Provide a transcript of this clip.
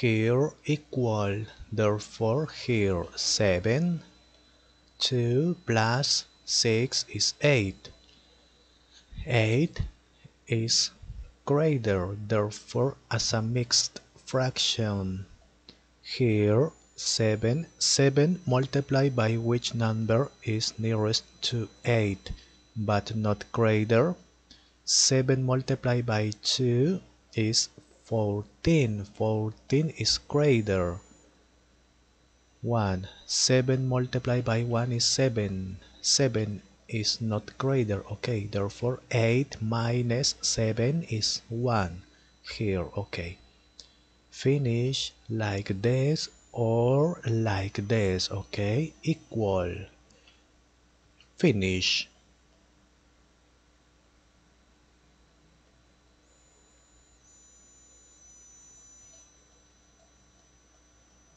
here equal therefore here 7 2 plus 6 is 8 8 is greater therefore as a mixed fraction. Here 7 7 multiplied by which number is nearest to 8 but not greater. 7 multiplied by 2 is 14 14 is greater. 1 7 multiplied by 1 is 7 7 is not greater. Okay therefore 8 minus 7 is 1 here okay. Finish like this or like this okay? Equal. Finish